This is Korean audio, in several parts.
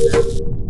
Thank you.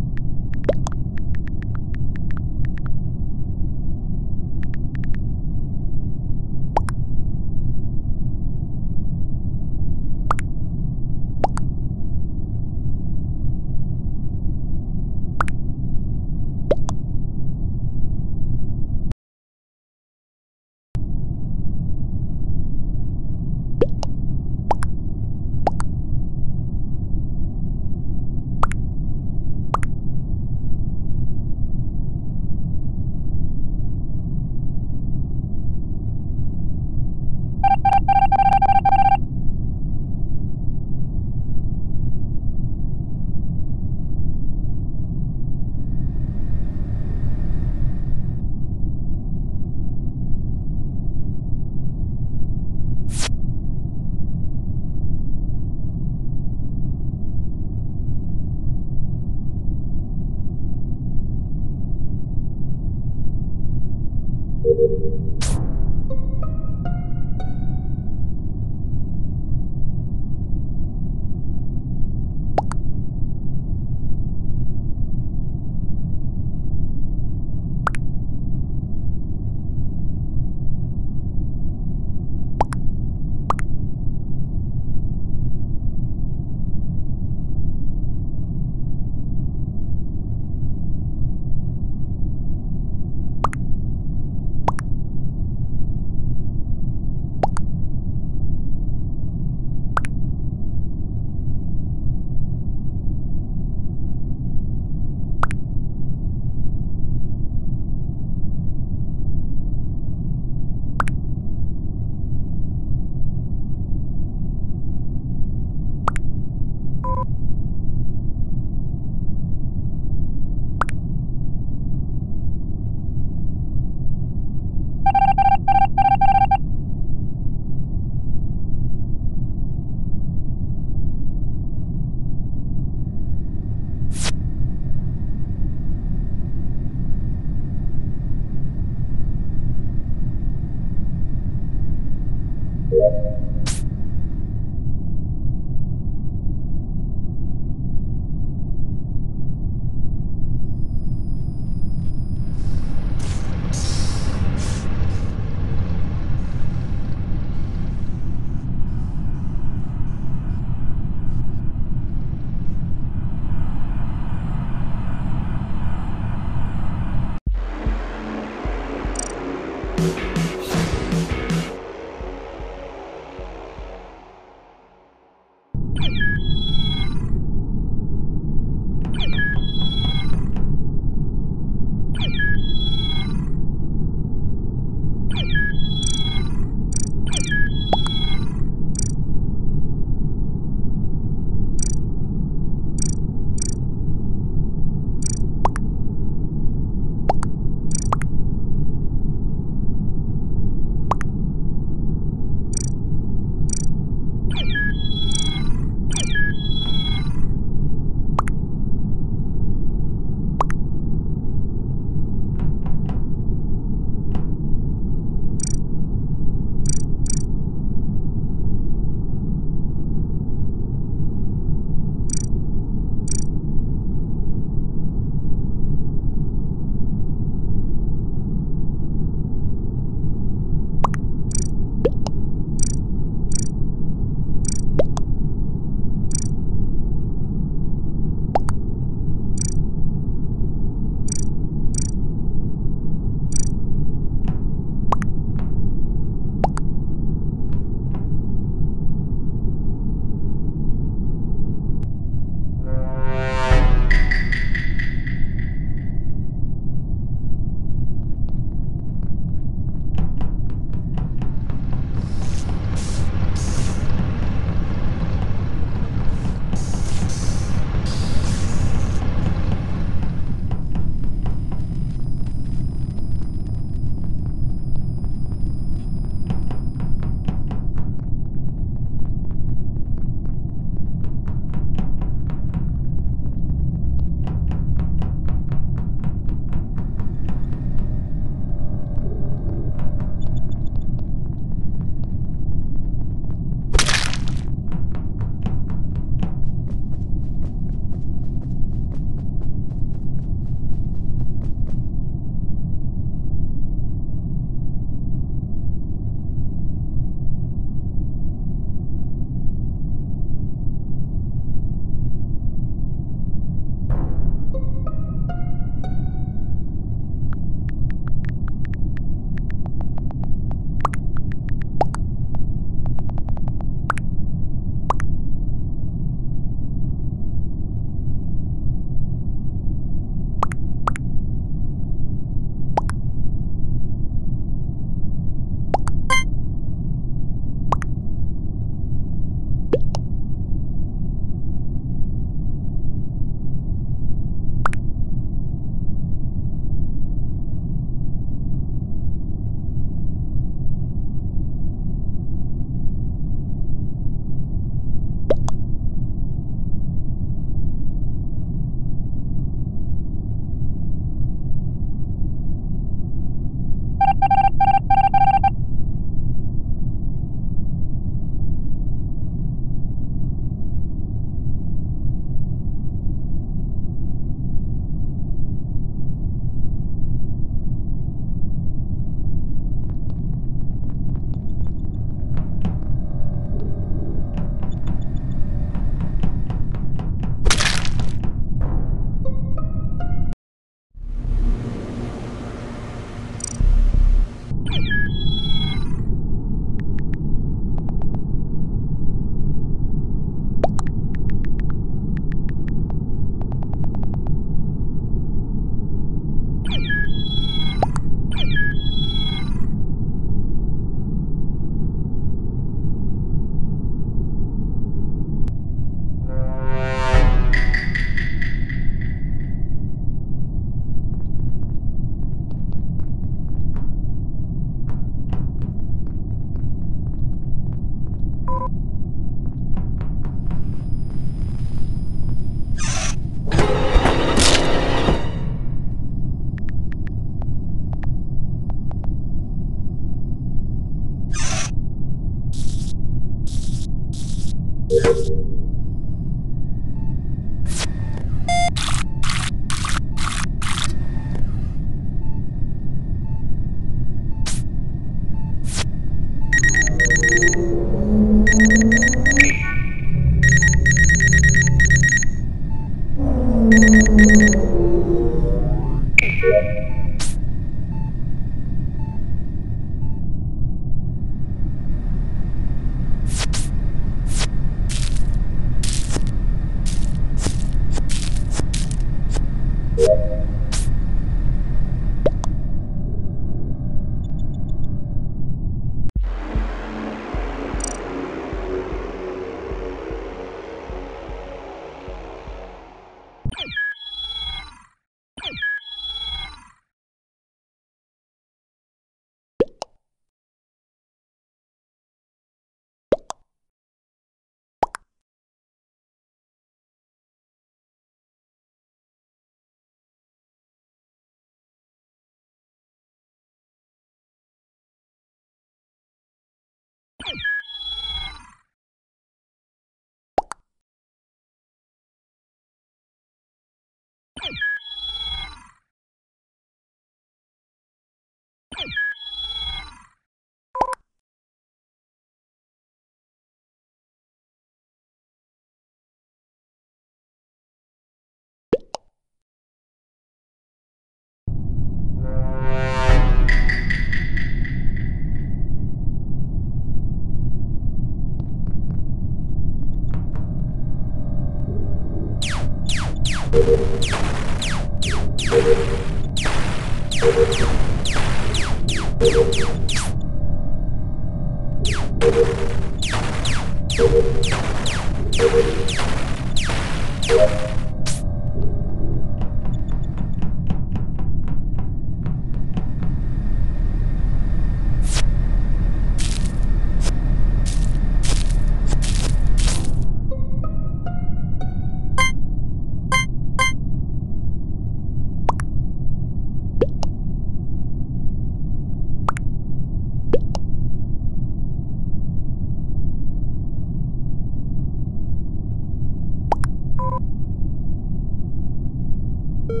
Thank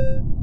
you.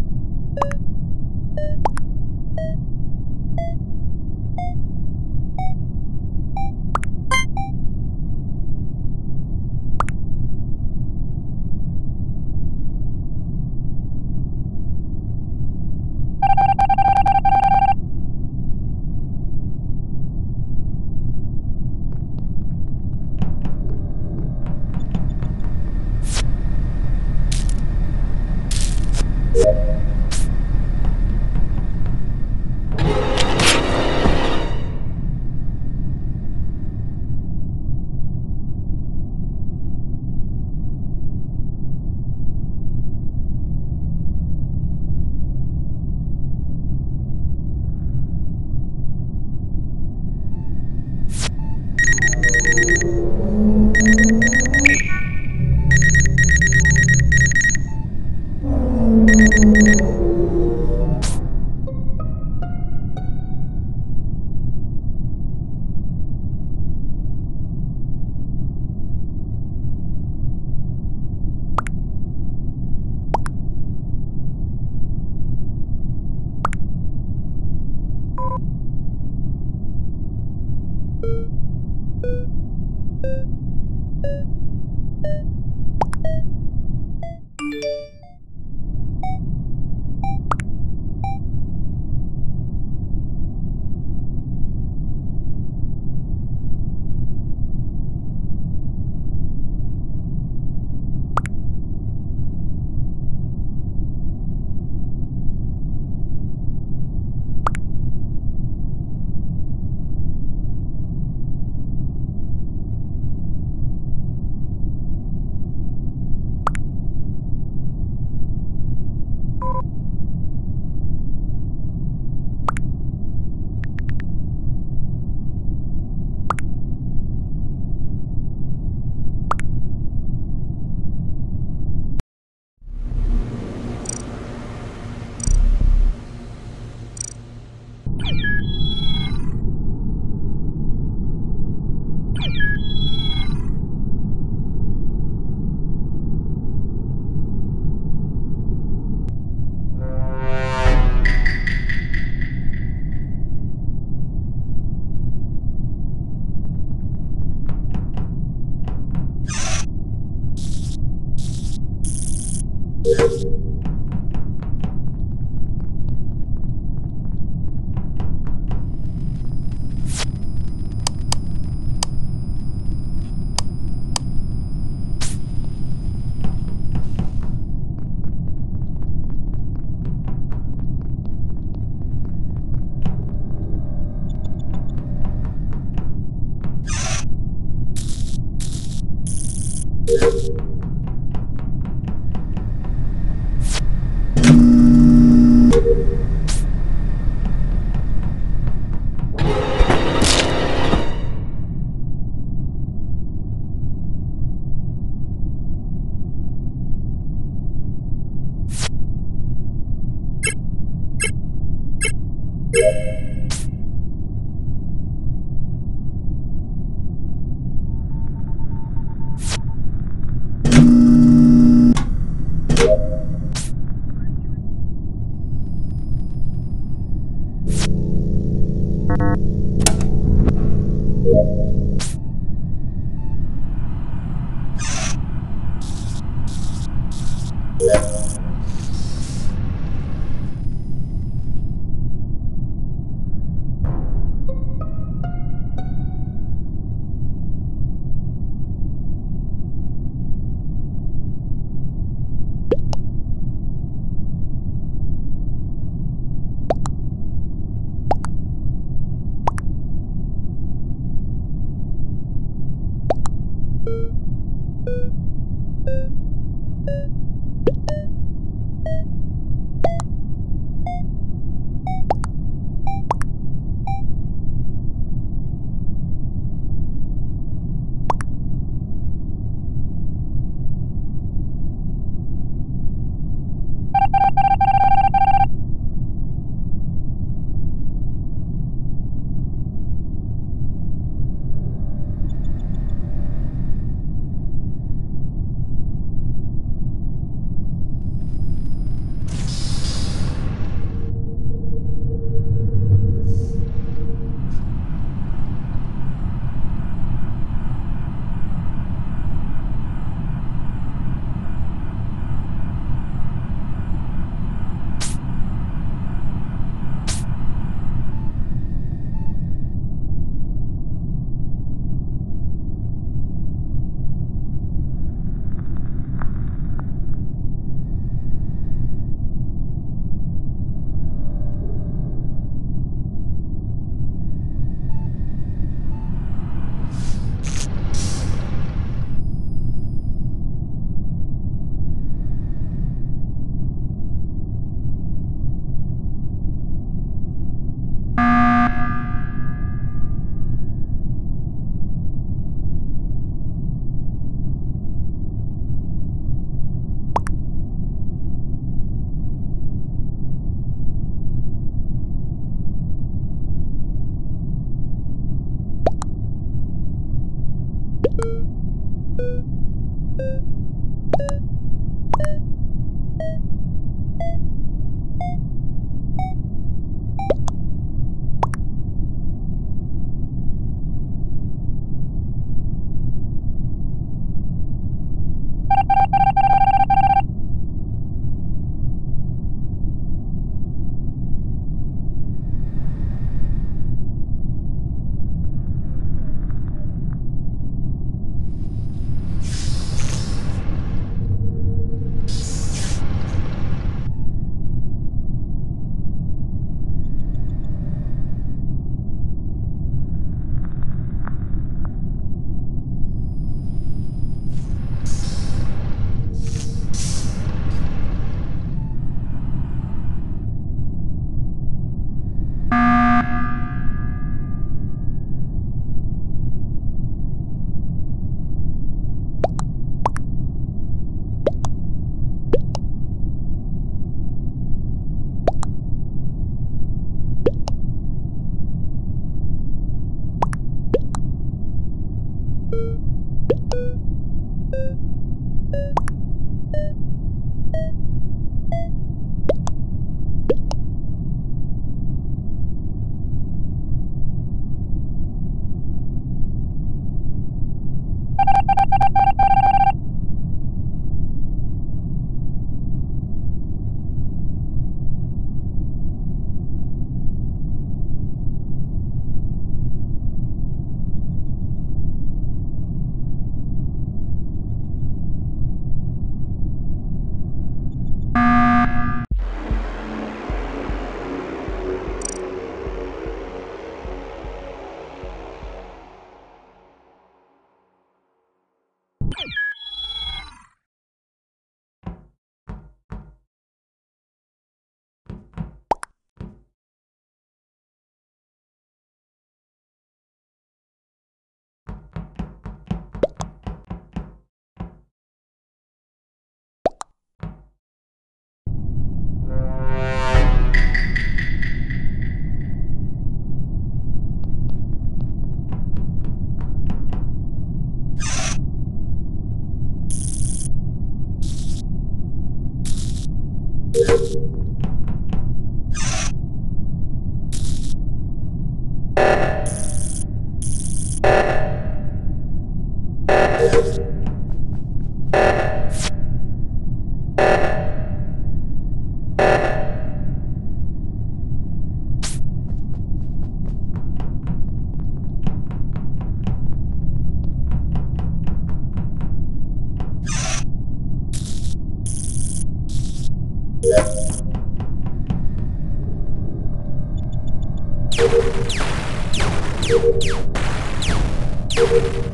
You